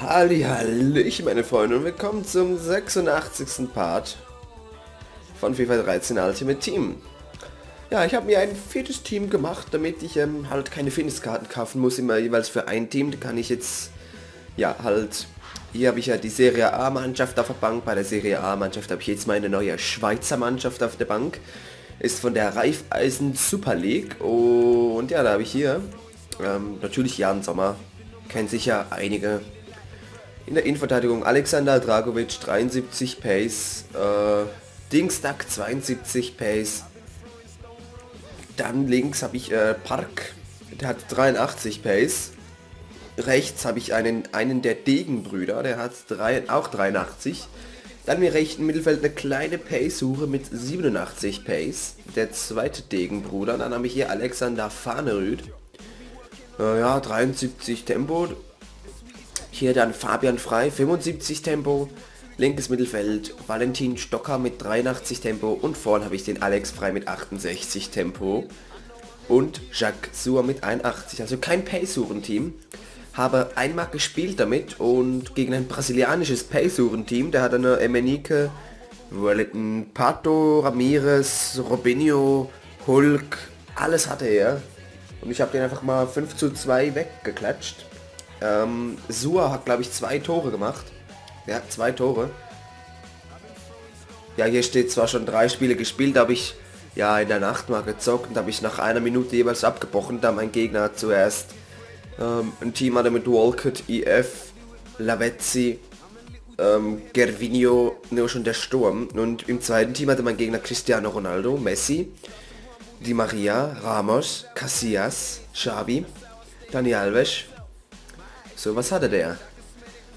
Hallihallöchen, meine Freunde, und willkommen zum 86. Part von FIFA 13 Ultimate Team. Ja, ich habe mir ein viertes Team gemacht, damit ich ähm, halt keine Fitnesskarten kaufen muss, immer jeweils für ein Team. Da kann ich jetzt, ja, halt, hier habe ich ja die Serie A-Mannschaft auf der Bank. Bei der Serie A-Mannschaft habe ich jetzt meine neue Schweizer Mannschaft auf der Bank. Ist von der Raiffeisen Super League. Und ja, da habe ich hier ähm, natürlich Jan Sommer. Kennt sicher einige in der Innenverteidigung Alexander Dragovic 73 Pace, äh, Dingstack 72 Pace. Dann links habe ich äh, Park, der hat 83 Pace. Rechts habe ich einen, einen der Degenbrüder, der hat drei, auch 83. Dann mir rechten Mittelfeld eine kleine Pace-Suche mit 87 Pace. Der zweite Degenbruder. Dann habe ich hier Alexander Fahnerüd. Äh, ja, 73 Tempo. Hier dann Fabian Frei, 75 Tempo. Linkes Mittelfeld, Valentin Stocker mit 83 Tempo. Und vorne habe ich den Alex Frei mit 68 Tempo. Und Jacques Suhr mit 81. Also kein Pace-Suchen-Team. Habe einmal gespielt damit und gegen ein brasilianisches Pace-Suchen-Team. Der hat eine Emenike, Wellington, Pato, Ramirez, Robinho, Hulk. Alles hatte er. Und ich habe den einfach mal 5 zu 2 weggeklatscht. Ähm, Sua hat, glaube ich, zwei Tore gemacht. Ja, zwei Tore. Ja, hier steht zwar schon drei Spiele gespielt, habe ich ja in der Nacht mal gezockt und habe ich nach einer Minute jeweils abgebrochen, da mein Gegner zuerst ähm, ein Team hatte mit Walcott, IF, Lavezzi, ähm, Gervinho, nur schon der Sturm. Und im zweiten Team hatte mein Gegner Cristiano Ronaldo, Messi, Di Maria, Ramos, Casillas, Xavi, Dani Alves, so, was hatte der?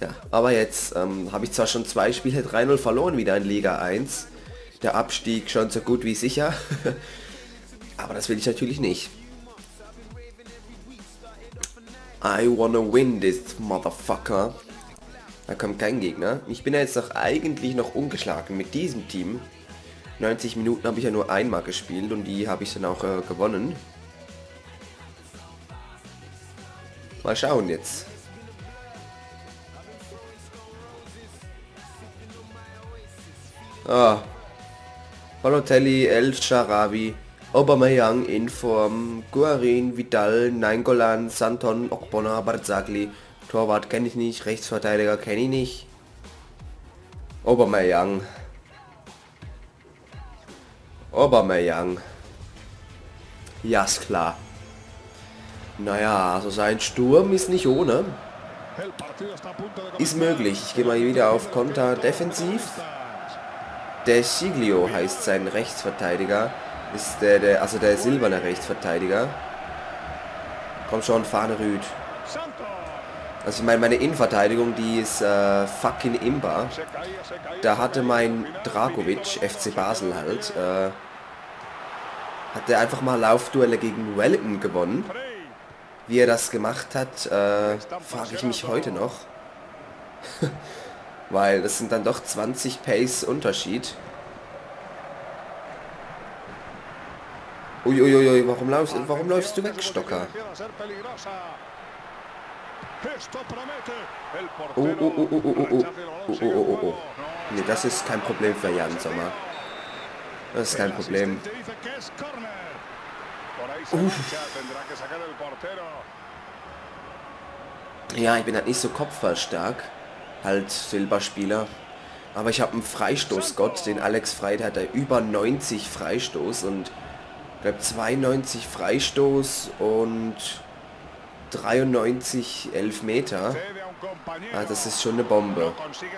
Ja, aber jetzt ähm, habe ich zwar schon zwei Spiele 3-0 verloren wieder in Liga 1. Der Abstieg schon so gut wie sicher. aber das will ich natürlich nicht. I wanna win this motherfucker. Da kommt kein Gegner. Ich bin ja jetzt doch eigentlich noch ungeschlagen mit diesem Team. 90 Minuten habe ich ja nur einmal gespielt und die habe ich dann auch äh, gewonnen. Mal schauen jetzt. Ah. Balotelli, El Sharawi, Aubameyang in Form, Guarin, Vidal, Nainggolan, Santon, Okbona, Barzagli. Torwart kenne ich nicht, Rechtsverteidiger kenne ich nicht. Aubameyang. Aubameyang. Ja, ist klar. Naja, also sein Sturm ist nicht ohne. Ist möglich. Ich gehe mal wieder auf Konter defensiv. Der Siglio heißt sein Rechtsverteidiger. Ist der, der also der silberne Rechtsverteidiger. Komm schon, Fahne Rüd. Also ich meine, meine Innenverteidigung, die ist äh, fucking imbar. Da hatte mein Dragovic, FC Basel halt, äh, hat er einfach mal Laufduelle gegen Wellington gewonnen. Wie er das gemacht hat, äh, frage ich mich heute noch. Weil das sind dann doch 20 Pace Unterschied. Uiuiui, warum läufst, warum läufst du weg, Stocker? Nee, das ist kein Problem für Jan Sommer. Das ist kein Problem. Uff. Ja, ich bin halt nicht so kopfballstark halt Silberspieler. Aber ich habe einen Freistoßgott, den Alex Frei, der hat da über 90 Freistoß und glaube 92 Freistoß und 93 Elfmeter. Ah, das ist schon eine Bombe.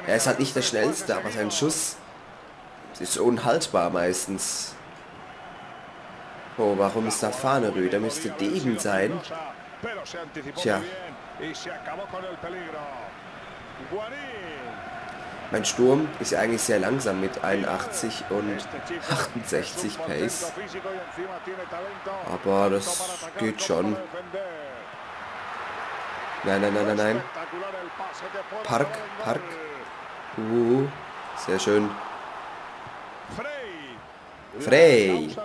Er ist halt nicht der schnellste, aber sein Schuss ist unhaltbar meistens. Oh, warum ist da Fahne rüd? Da müsste Degen sein. Tja. Mein Sturm ist eigentlich sehr langsam mit 81 und 68 Pace. Aber das geht schon. Nein, nein, nein, nein, nein. Park, Park. Uh, sehr schön. Frey.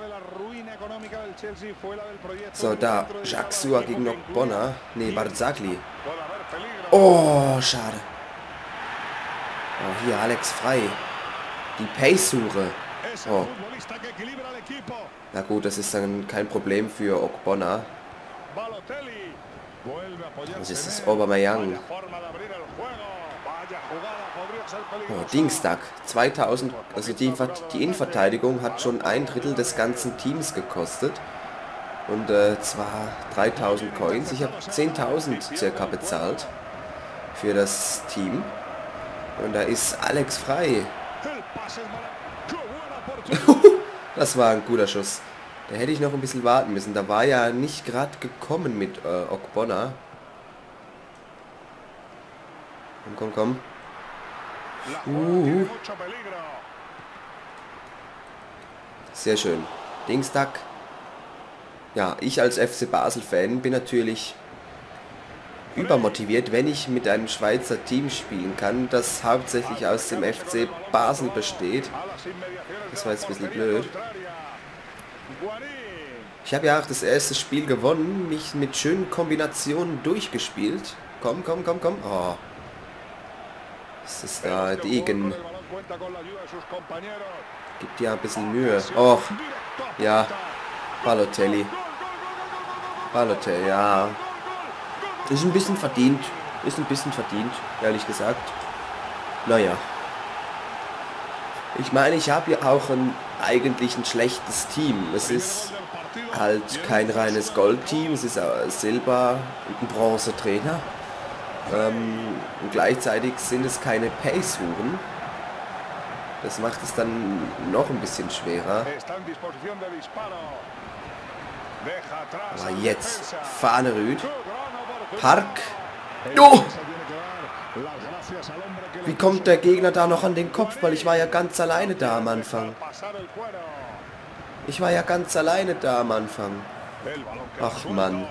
So, da. Jacques Sua gegen Bonner. Nee, Barzagli. Oh, schade. Oh, hier Alex frei. Die Pace-Suche. Oh. Na gut, das ist dann kein Problem für Okbonna. Das ist das Aubameyang. Oh, Dingstag. 2000, also die, die Innenverteidigung hat schon ein Drittel des ganzen Teams gekostet. Und äh, zwar 3000 Coins. Ich habe 10.000 circa bezahlt für das Team. Und da ist Alex frei. das war ein guter Schuss. Da hätte ich noch ein bisschen warten müssen. Da war ja nicht gerade gekommen mit äh, Okbonna. Komm, komm, komm. Uh. Sehr schön. Dingstag. Ja, ich als FC Basel-Fan bin natürlich übermotiviert, wenn ich mit einem Schweizer Team spielen kann, das hauptsächlich aus dem FC Basel besteht. Das war jetzt ein bisschen blöd. Ich habe ja auch das erste Spiel gewonnen, mich mit schönen Kombinationen durchgespielt. Komm, komm, komm, komm. Oh. Das ist da Degen. Gibt ja ein bisschen Mühe. Och, ja. Balotelli. Balotelli, ja. Ist ein bisschen verdient. Ist ein bisschen verdient, ehrlich gesagt. Naja. Ich meine, ich habe ja auch ein eigentlich ein schlechtes Team. Es ist halt kein reines Goldteam, es ist Silber und ein Bronze-Trainer. Ähm, und gleichzeitig sind es keine Pace-Huren. Das macht es dann noch ein bisschen schwerer. Aber jetzt, Fahne Rüd. Park. Oh! Wie kommt der Gegner da noch an den Kopf? Weil Ich war ja ganz alleine da am Anfang. Ich war ja ganz alleine da am Anfang. Ach Mann.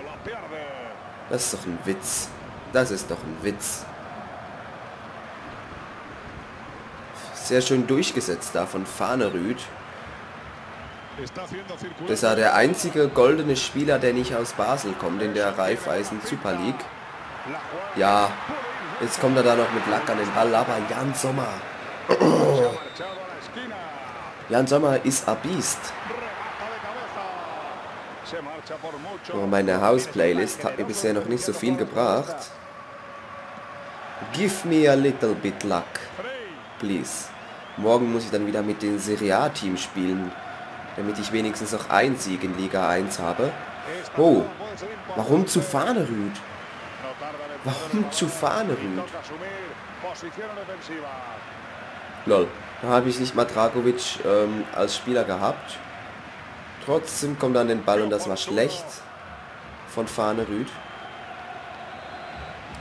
Das ist doch ein Witz. Das ist doch ein Witz. Sehr schön durchgesetzt da von Fahnerüd. Das ist ja der einzige goldene Spieler, der nicht aus Basel kommt in der Raiffeisen Super League. Ja, jetzt kommt er da noch mit Lack an den Ball, aber Jan Sommer. Jan Sommer ist a Beast. Oh, meine House-Playlist hat mir bisher noch nicht so viel gebracht. Give me a little bit luck, please. Morgen muss ich dann wieder mit dem Serie A-Team spielen damit ich wenigstens noch ein Sieg in Liga 1 habe. Oh, warum zu Fahnerüd? Warum zu Fahnerüd? Lol, da habe ich nicht mal Dragovic ähm, als Spieler gehabt. Trotzdem kommt dann den Ball und das war schlecht von Fahnerüd.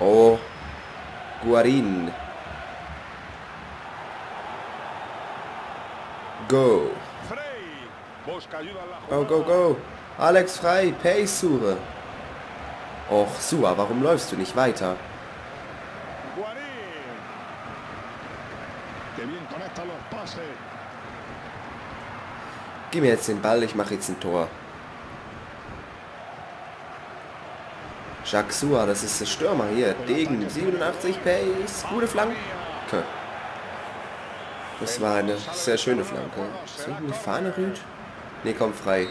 Oh, Guarin. Go. Go, go, go. Alex frei. Pace-Suche. Och, Sua, warum läufst du nicht weiter? Gib mir jetzt den Ball, ich mache jetzt ein Tor. Jacques Sua, das ist der Stürmer hier. Degen, 87 Pace, gute Flanke. Das war eine sehr schöne Flanke. Ist irgendwie Fahne rüht? Ne, komm, frei.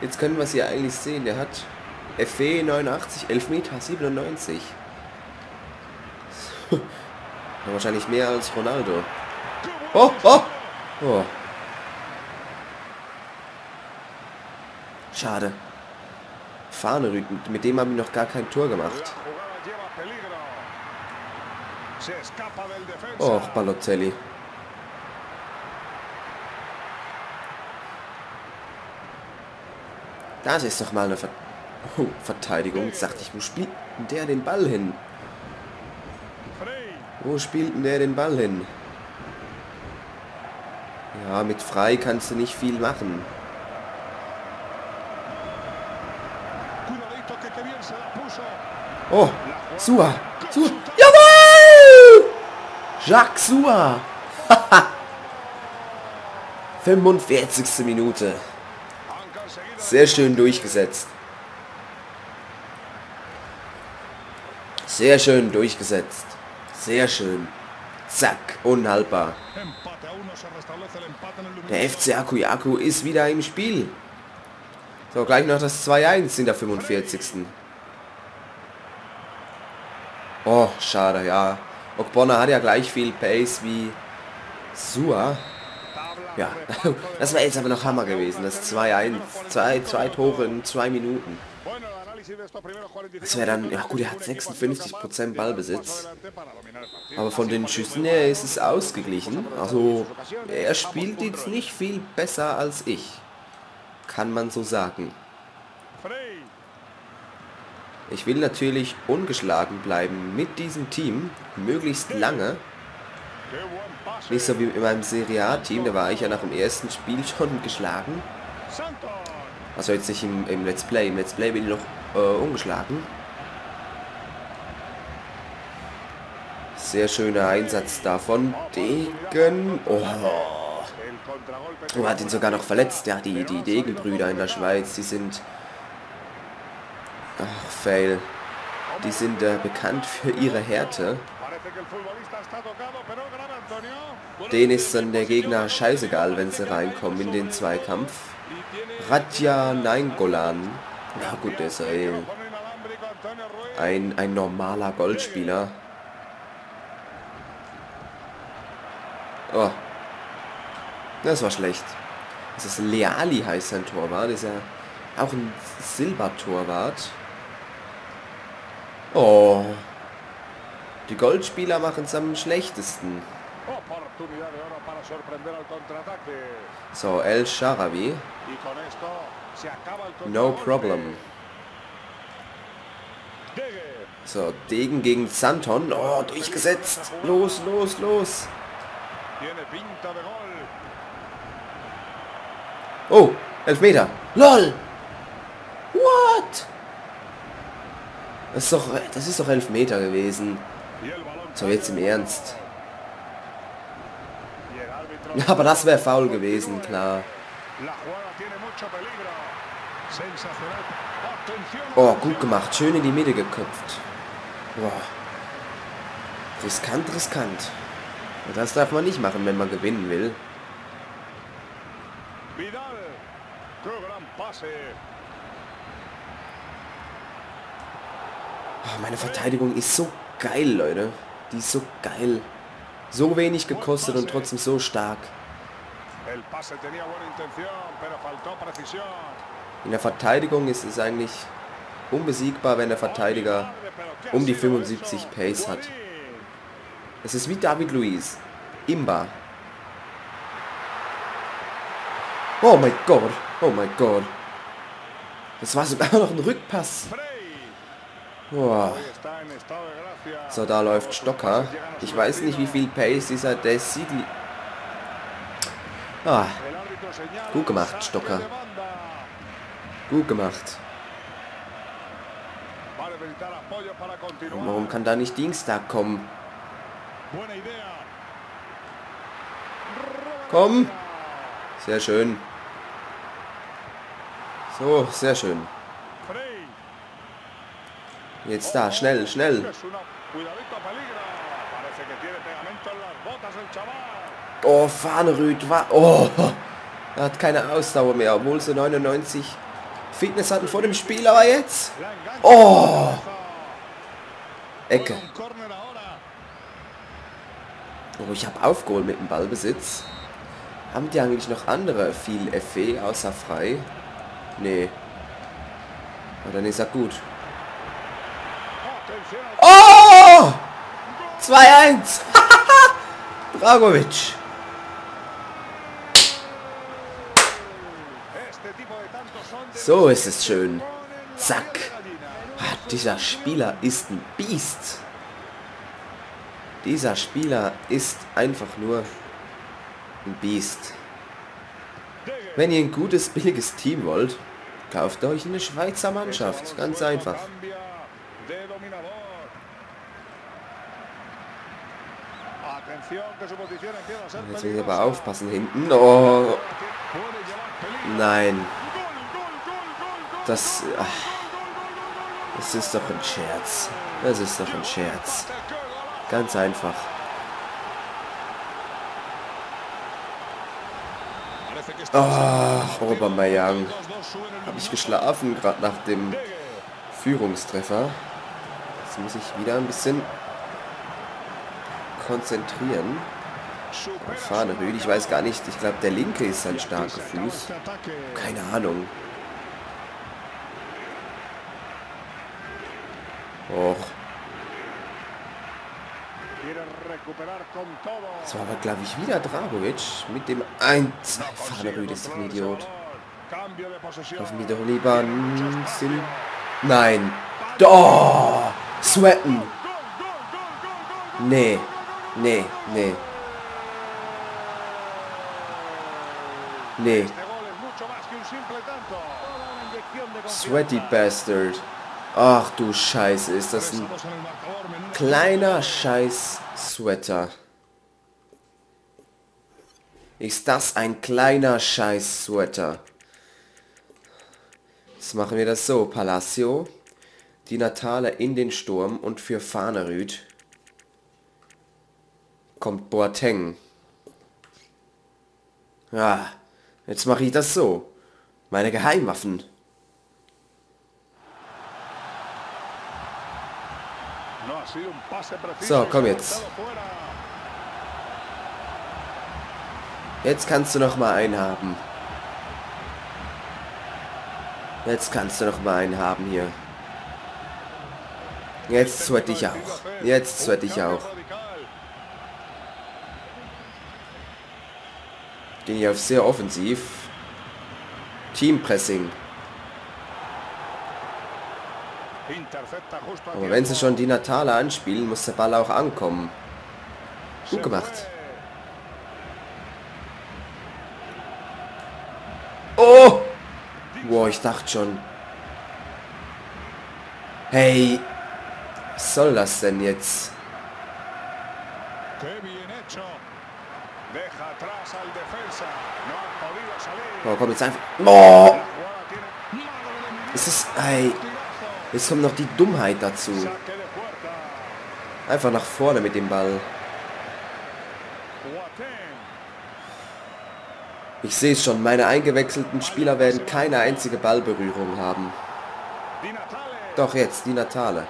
Jetzt können wir es hier eigentlich sehen. Der hat FW 89, Elfmeter 97. Wahrscheinlich mehr als Ronaldo. Oh, oh, oh. Schade. Fahnerüt, mit dem habe ich noch gar kein Tor gemacht. Och, Balotelli. Das ist doch mal eine Ver oh, Verteidigung. Jetzt dachte ich, wo spielt denn der den Ball hin? Wo spielt denn der den Ball hin? Ja, mit frei kannst du nicht viel machen. Oh, Sua. Sua. Jawohl! Jacques Sua. 45. Minute. Sehr schön durchgesetzt. Sehr schön durchgesetzt. Sehr schön. Zack, unhaltbar. Der FC Akuyaku ist wieder im Spiel. So, gleich noch das 2-1 in der 45. Oh, schade, ja. Okbonna hat ja gleich viel Pace wie Sua. Ja, das wäre jetzt aber noch Hammer gewesen. Das 2-1, zwei, zwei Tore in zwei Minuten. Das wäre dann, ja gut, er hat 56% Ballbesitz. Aber von den Schüssen her ist es ausgeglichen. Also er spielt jetzt nicht viel besser als ich. Kann man so sagen. Ich will natürlich ungeschlagen bleiben mit diesem Team, möglichst lange. Nicht so wie in meinem Serie A-Team, da war ich ja nach dem ersten Spiel schon geschlagen. Also jetzt nicht im, im Let's Play, im Let's Play bin ich noch äh, ungeschlagen. Sehr schöner Einsatz davon. Degen. Oh. oh. hat ihn sogar noch verletzt. Ja, die, die Degenbrüder in der Schweiz, die sind... Ach, fail. Die sind äh, bekannt für ihre Härte. Den ist dann der Gegner scheißegal, wenn sie reinkommen in den Zweikampf. Radja Nainggolan ja gut, der ist eh ein, ein normaler Goldspieler. Oh. Das war schlecht. Das ist Leali heißt sein Torwart. Ist ja auch ein Silbertorwart. Oh. Die Goldspieler machen es am schlechtesten. So, El Sharawi. No problem. So, Degen gegen Santon. Oh, durchgesetzt. Los, los, los. Oh, Elfmeter. LOL. What? Das ist doch, das ist doch Elfmeter gewesen. So, jetzt im Ernst. Aber das wäre faul gewesen, klar. Oh, gut gemacht. Schön in die Mitte geköpft. Boah. Riskant, riskant. Das darf man nicht machen, wenn man gewinnen will. Oh, meine Verteidigung ist so geil, Leute. Die ist so geil. So wenig gekostet und trotzdem so stark. In der Verteidigung ist es eigentlich unbesiegbar, wenn der Verteidiger um die 75 Pace hat. Es ist wie David Luiz. Imba. Oh mein Gott. Oh mein Gott. Das war sogar noch ein Rückpass. Boah. So, da läuft Stocker. Ich weiß nicht, wie viel Pace dieser Desigli... Ah. Gut gemacht, Stocker. Gut gemacht. Und warum kann da nicht Dienstag kommen? Komm! Sehr schön. So, sehr schön. Jetzt da, schnell, schnell. Oh, Fahnerüd war... Oh, er hat keine Ausdauer mehr, obwohl sie 99 Fitness hatten vor dem Spiel, aber jetzt... Oh! Ecke. Oh, ich habe aufgeholt mit dem Ballbesitz. Haben die eigentlich noch andere viel FE außer frei? Nee. Aber dann ist er gut. Oh! 2-1. Dragovic. So ist es schön. Zack. Ah, dieser Spieler ist ein Biest. Dieser Spieler ist einfach nur ein Biest. Wenn ihr ein gutes, billiges Team wollt, kauft euch eine Schweizer Mannschaft. Ganz einfach. Jetzt will ich aber aufpassen hinten. Oh. Nein. Das... Ach. Das ist doch ein Scherz. Das ist doch ein Scherz. Ganz einfach. Ach, Aubameyang. Habe ich geschlafen, gerade nach dem Führungstreffer. Jetzt muss ich wieder ein bisschen konzentrieren. Fahne Rüd, ich weiß gar nicht. Ich glaube, der linke ist sein starker Fuß. Keine Ahnung. Och. War aber, glaube ich, wieder Dragovic mit dem 1. Fahne Rüd ist ein Idiot. Die doch lieber sind. Nein. Oh, sweaten. Nee. Nee, nee. Nee. Sweaty Bastard. Ach du Scheiße, ist das ein kleiner Scheiß Sweater. Ist das ein kleiner Scheiß Sweater. Jetzt machen wir das so. Palacio, die Natale in den Sturm und für Fahnerüd kommt Boateng. Ja, jetzt mache ich das so. Meine Geheimwaffen. So, komm jetzt. Jetzt kannst du noch mal einen haben. Jetzt kannst du noch mal einen haben hier. Jetzt sweat ich auch. Jetzt sweat ich auch. Gehen hier auf sehr offensiv. Teampressing. Aber wenn sie schon die Natale anspielen, muss der Ball auch ankommen. Gut gemacht. Oh! Boah, ich dachte schon. Hey, was soll das denn jetzt? Oh, komm jetzt einfach. Oh! Es ist. Ey. Jetzt kommt noch die Dummheit dazu. Einfach nach vorne mit dem Ball. Ich sehe es schon, meine eingewechselten Spieler werden keine einzige Ballberührung haben. Doch jetzt, die Natale.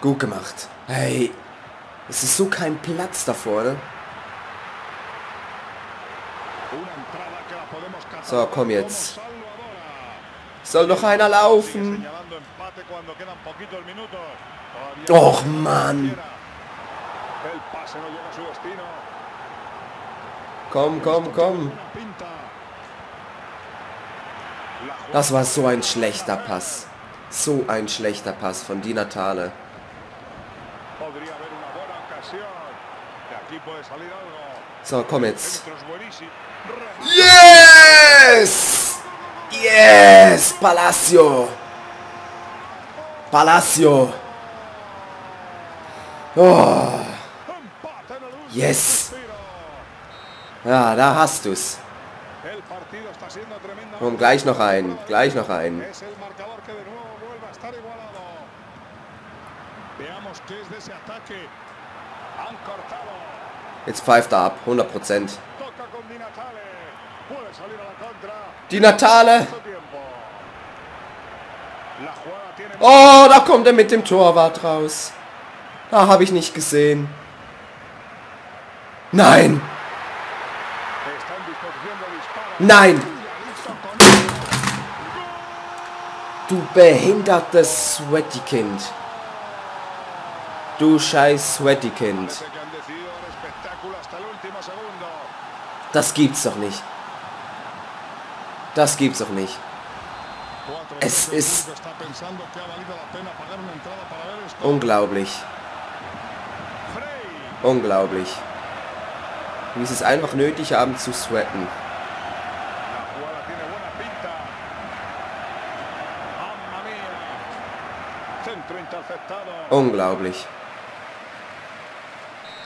Gut gemacht. Hey, es ist so kein Platz da vorne. So, komm jetzt. Soll noch einer laufen? Och, Mann. Komm, komm, komm. Das war so ein schlechter Pass. So ein schlechter Pass von Di Natale. So, komm jetzt. Yes! Yes! Palacio! Palacio! Oh! Yes! Ja, da hast du's. Und gleich noch einen, gleich noch einen. Jetzt pfeift er ab, 100 Prozent. Die Natale. Oh, da kommt er mit dem Torwart raus. Da habe ich nicht gesehen. Nein. Nein. Du behindertes Sweaty-Kind. Du scheiß Sweaty-Kind. Das gibt's doch nicht. Das gibt's doch nicht. Es ist unglaublich. Unglaublich. Wie sie es einfach nötig haben zu sweaten. Unglaublich.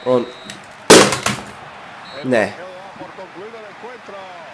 Und... Ne.